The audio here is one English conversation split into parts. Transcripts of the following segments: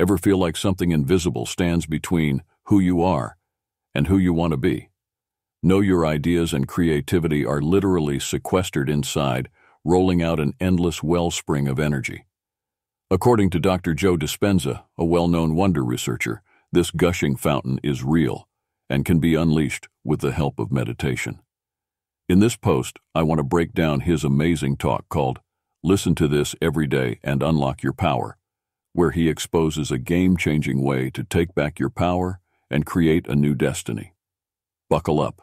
Ever feel like something invisible stands between who you are and who you want to be? Know your ideas and creativity are literally sequestered inside, rolling out an endless wellspring of energy. According to Dr. Joe Dispenza, a well-known wonder researcher, this gushing fountain is real and can be unleashed with the help of meditation. In this post, I want to break down his amazing talk called Listen to This Every Day and Unlock Your Power, where he exposes a game-changing way to take back your power and create a new destiny. Buckle up.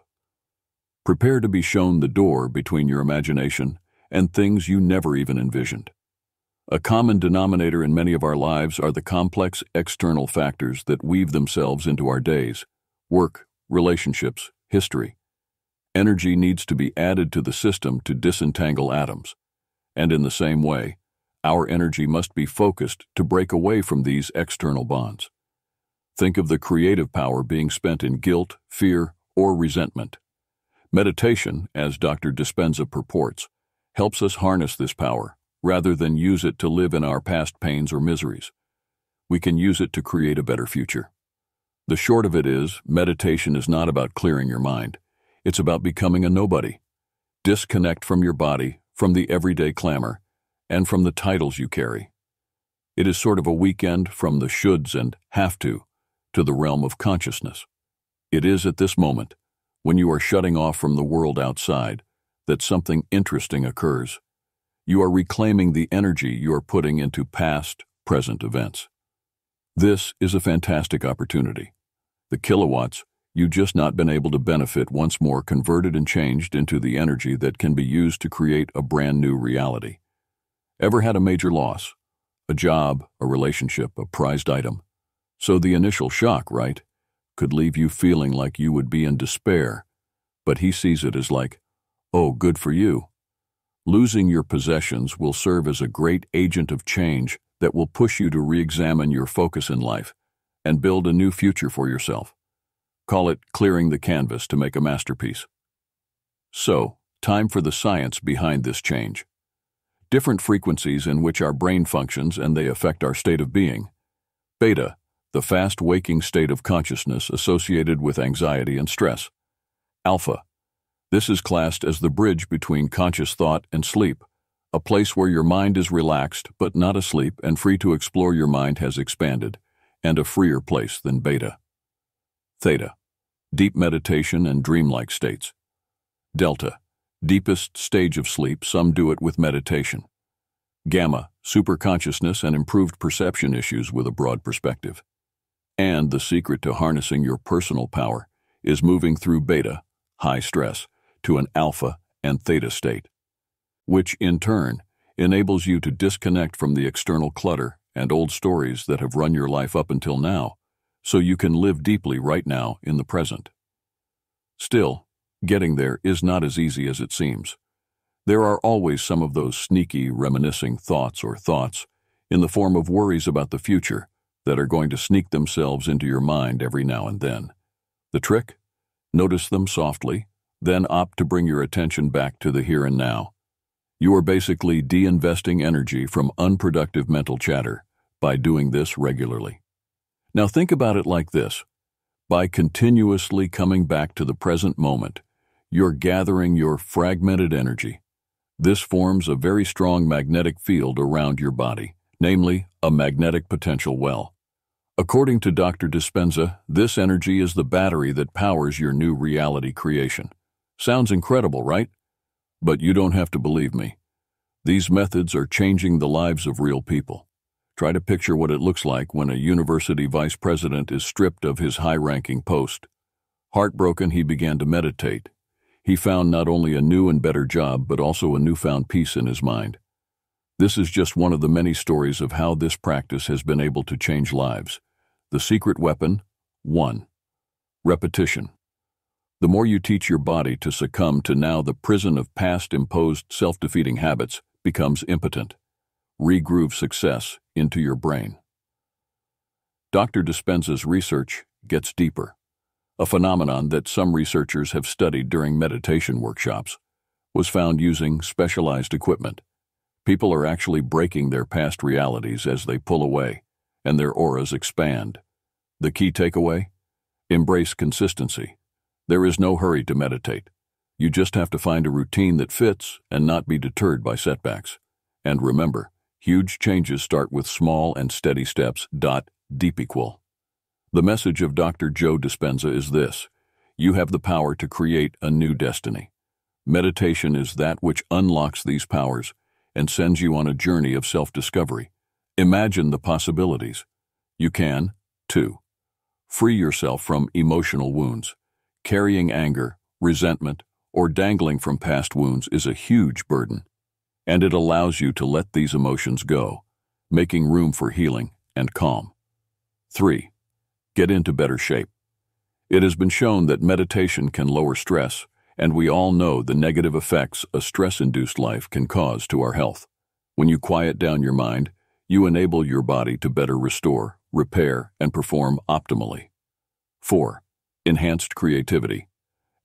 Prepare to be shown the door between your imagination and things you never even envisioned. A common denominator in many of our lives are the complex external factors that weave themselves into our days work, relationships, history. Energy needs to be added to the system to disentangle atoms. And in the same way, our energy must be focused to break away from these external bonds. Think of the creative power being spent in guilt, fear, or resentment. Meditation, as Dr. Dispenza purports, helps us harness this power rather than use it to live in our past pains or miseries. We can use it to create a better future. The short of it is, meditation is not about clearing your mind. It's about becoming a nobody. Disconnect from your body, from the everyday clamor, and from the titles you carry. It is sort of a weekend from the shoulds and have to to the realm of consciousness. It is at this moment, when you are shutting off from the world outside, that something interesting occurs. You are reclaiming the energy you are putting into past, present events. This is a fantastic opportunity. The kilowatts you just not been able to benefit once more converted and changed into the energy that can be used to create a brand new reality. Ever had a major loss? A job, a relationship, a prized item? So the initial shock, right, could leave you feeling like you would be in despair, but he sees it as like, oh, good for you. Losing your possessions will serve as a great agent of change that will push you to re-examine your focus in life and build a new future for yourself. Call it clearing the canvas to make a masterpiece. So, time for the science behind this change. Different frequencies in which our brain functions and they affect our state of being. Beta, the fast waking state of consciousness associated with anxiety and stress. Alpha, this is classed as the bridge between conscious thought and sleep, a place where your mind is relaxed but not asleep and free to explore your mind has expanded, and a freer place than beta. Theta, deep meditation and dreamlike states. Delta, deepest stage of sleep, some do it with meditation. Gamma, superconsciousness and improved perception issues with a broad perspective. And the secret to harnessing your personal power is moving through beta, high stress, to an alpha and theta state, which in turn enables you to disconnect from the external clutter and old stories that have run your life up until now, so you can live deeply right now in the present. Still, getting there is not as easy as it seems. There are always some of those sneaky, reminiscing thoughts or thoughts in the form of worries about the future that are going to sneak themselves into your mind every now and then. The trick? Notice them softly then opt to bring your attention back to the here and now. You are basically de-investing energy from unproductive mental chatter by doing this regularly. Now think about it like this. By continuously coming back to the present moment, you're gathering your fragmented energy. This forms a very strong magnetic field around your body, namely a magnetic potential well. According to Dr. Dispenza, this energy is the battery that powers your new reality creation. Sounds incredible, right? But you don't have to believe me. These methods are changing the lives of real people. Try to picture what it looks like when a university vice president is stripped of his high-ranking post. Heartbroken, he began to meditate. He found not only a new and better job, but also a newfound peace in his mind. This is just one of the many stories of how this practice has been able to change lives. The secret weapon, 1. Repetition. The more you teach your body to succumb to now the prison of past imposed self-defeating habits becomes impotent. Regroove success into your brain. Dr. Dispenza's research gets deeper. A phenomenon that some researchers have studied during meditation workshops was found using specialized equipment. People are actually breaking their past realities as they pull away, and their auras expand. The key takeaway? Embrace consistency. There is no hurry to meditate. You just have to find a routine that fits and not be deterred by setbacks. And remember, huge changes start with small and steady steps. Dot, deep equal. The message of Dr. Joe Dispenza is this. You have the power to create a new destiny. Meditation is that which unlocks these powers and sends you on a journey of self-discovery. Imagine the possibilities. You can, too. Free yourself from emotional wounds. Carrying anger, resentment, or dangling from past wounds is a huge burden, and it allows you to let these emotions go, making room for healing and calm. 3. Get into better shape. It has been shown that meditation can lower stress, and we all know the negative effects a stress-induced life can cause to our health. When you quiet down your mind, you enable your body to better restore, repair, and perform optimally. 4. Enhanced creativity.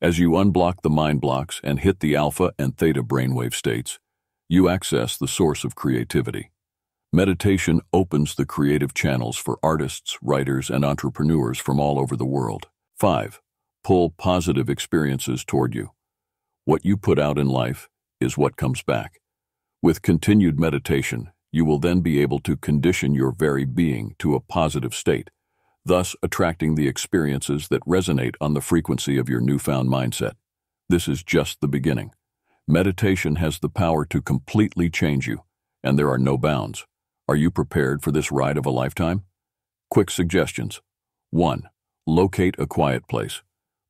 As you unblock the mind blocks and hit the alpha and theta brainwave states, you access the source of creativity. Meditation opens the creative channels for artists, writers, and entrepreneurs from all over the world. 5. Pull positive experiences toward you. What you put out in life is what comes back. With continued meditation, you will then be able to condition your very being to a positive state, thus attracting the experiences that resonate on the frequency of your newfound mindset. This is just the beginning. Meditation has the power to completely change you, and there are no bounds. Are you prepared for this ride of a lifetime? Quick suggestions. 1. Locate a quiet place.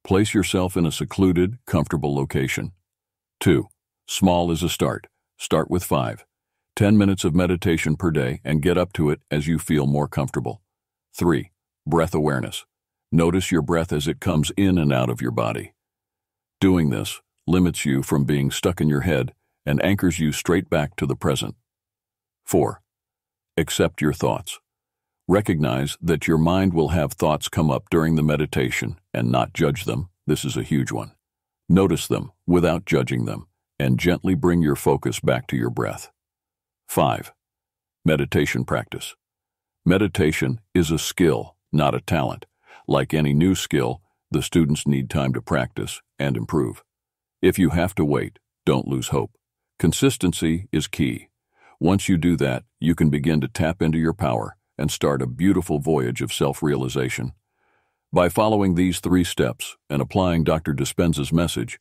Place yourself in a secluded, comfortable location. 2. Small is a start. Start with 5. 10 minutes of meditation per day and get up to it as you feel more comfortable. 3. Breath awareness. Notice your breath as it comes in and out of your body. Doing this limits you from being stuck in your head and anchors you straight back to the present. 4. Accept your thoughts. Recognize that your mind will have thoughts come up during the meditation and not judge them. This is a huge one. Notice them without judging them and gently bring your focus back to your breath. 5. Meditation practice. Meditation is a skill, not a talent. Like any new skill, the students need time to practice and improve. If you have to wait, don't lose hope. Consistency is key. Once you do that, you can begin to tap into your power and start a beautiful voyage of self-realization. By following these three steps and applying Dr. Dispenza's message,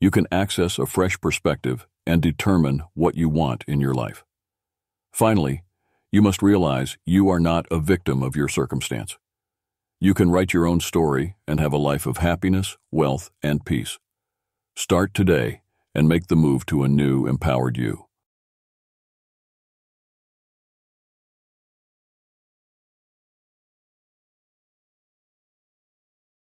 you can access a fresh perspective and determine what you want in your life. Finally, you must realize you are not a victim of your circumstance. You can write your own story and have a life of happiness, wealth, and peace. Start today and make the move to a new, empowered you.